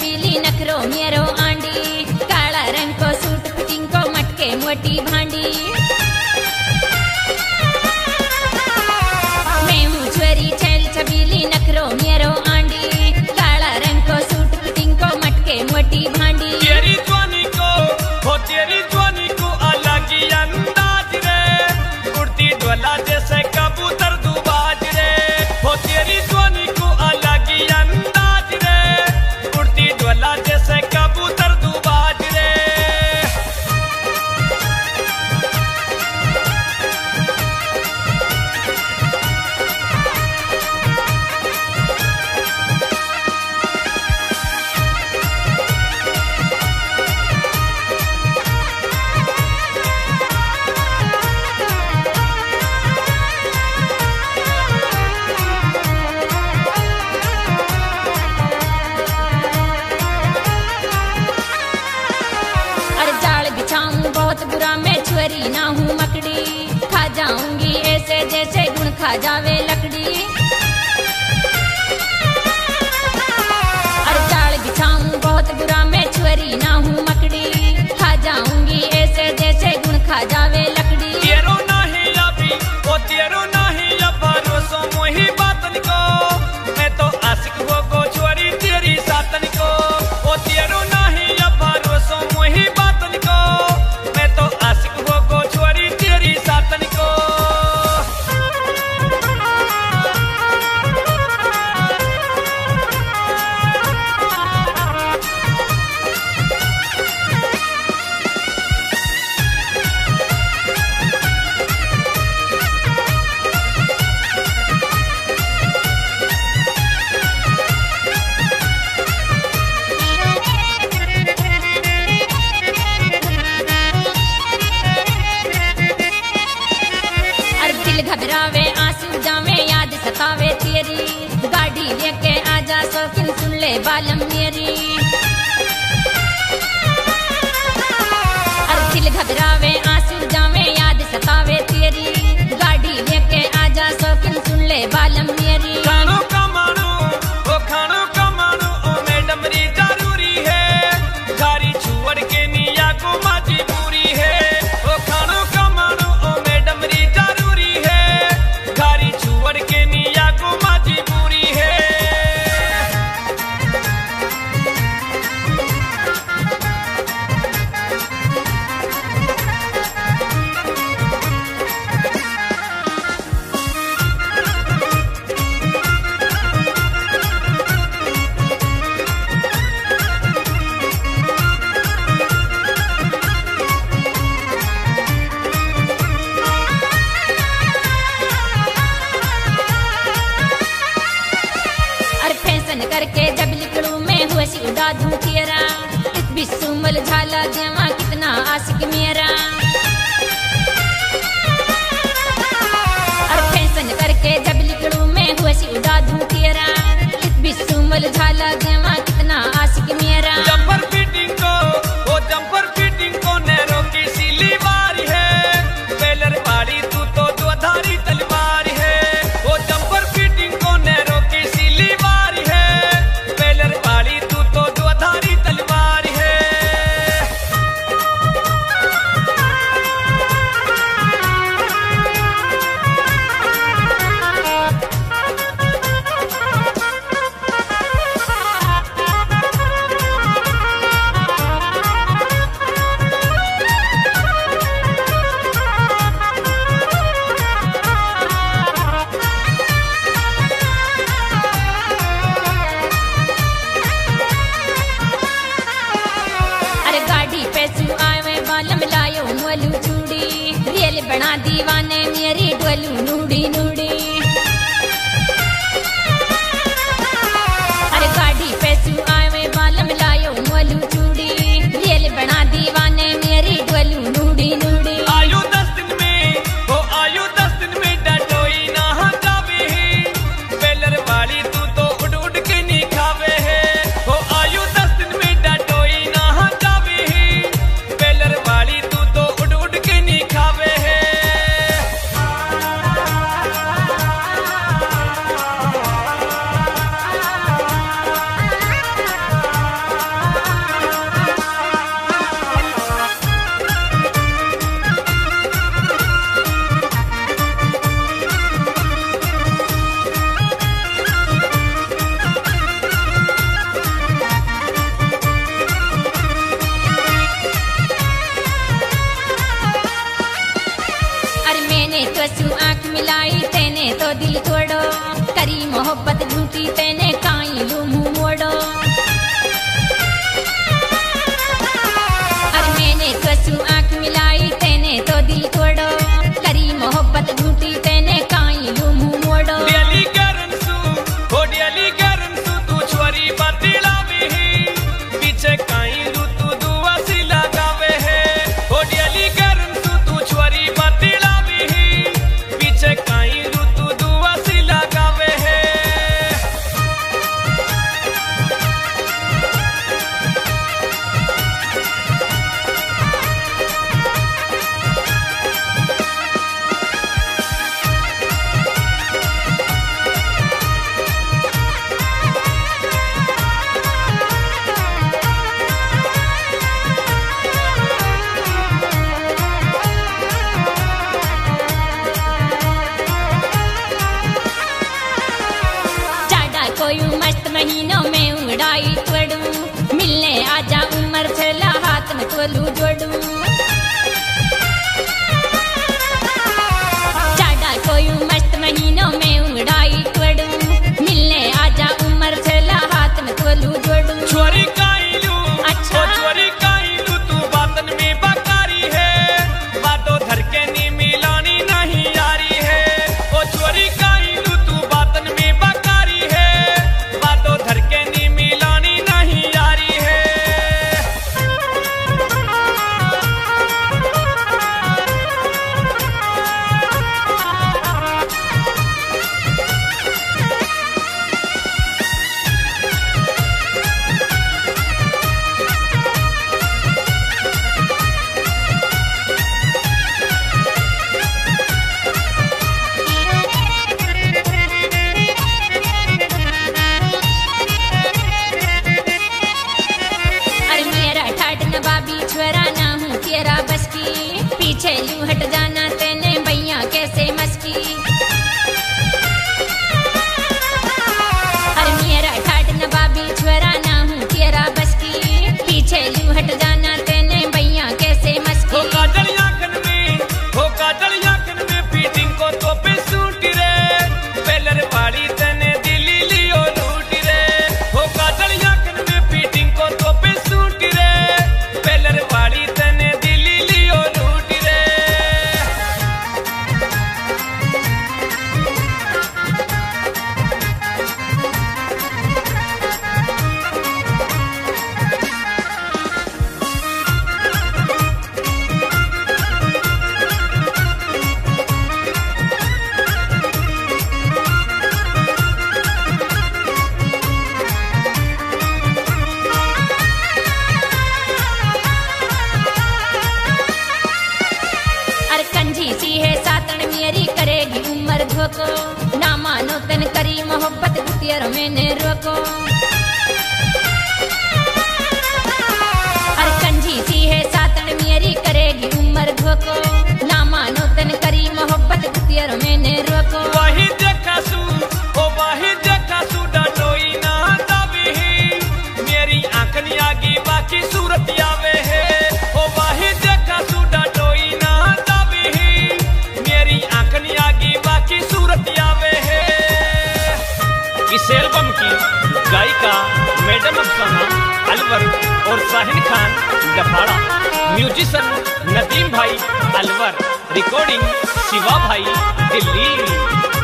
ಬಿಲಿನ जावे vale a mí. करके जब लिखड़ू मैं हुआ सीधा दूँ तेरा। बिस्सू मल झाला देवा कितना आशिक मेरा। और फ़ैशन करके जब लिखड़ू मैं हुआ सीधा दूँ तेरा। कछु आँख मिलाई तेने तो दिल छोड़ो। करी मोहब्बत झूठी तेने काई लूमू। छैलू हट जा compate tu tierra menerroco. Item Afsana, Alwar और साहिल खान गफाड़ा म्यूजिशन, नदीम भाई, अलवर। रिकॉर्डिंग शिवा भाई, दिल्ली।